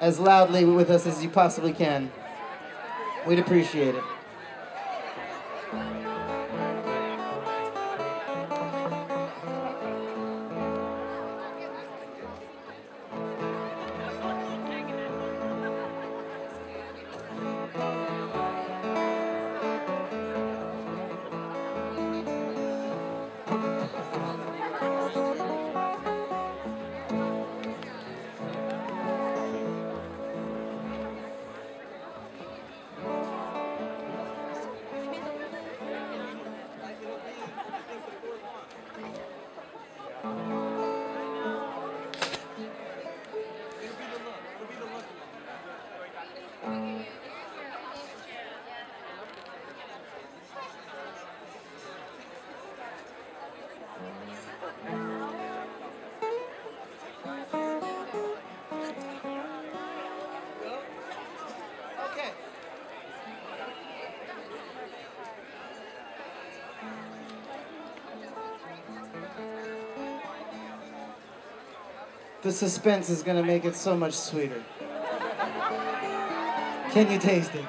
as loudly with us as you possibly can. We'd appreciate it. The suspense is gonna make it so much sweeter. Can you taste it?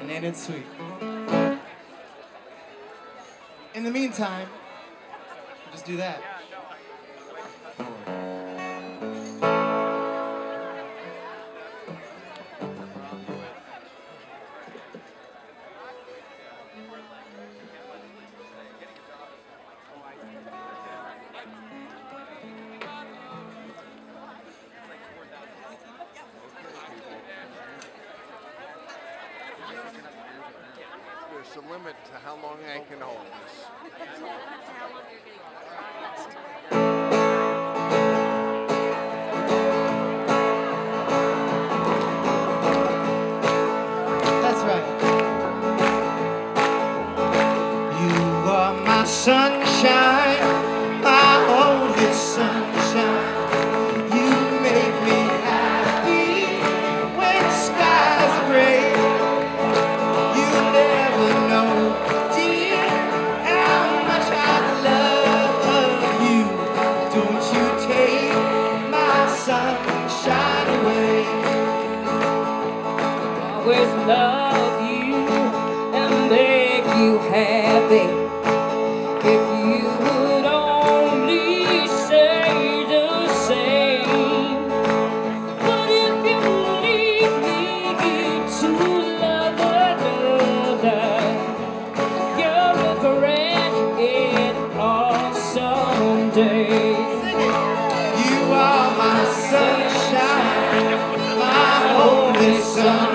And ain't it sweet? In the meantime, just do that. There's a limit to how long I can hold this. That's right. You are my sunshine, love you and make you happy if you would only say the same. But if you leave me, to love another, you'll regret it all someday. You are my sunshine, my only sun.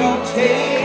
don't take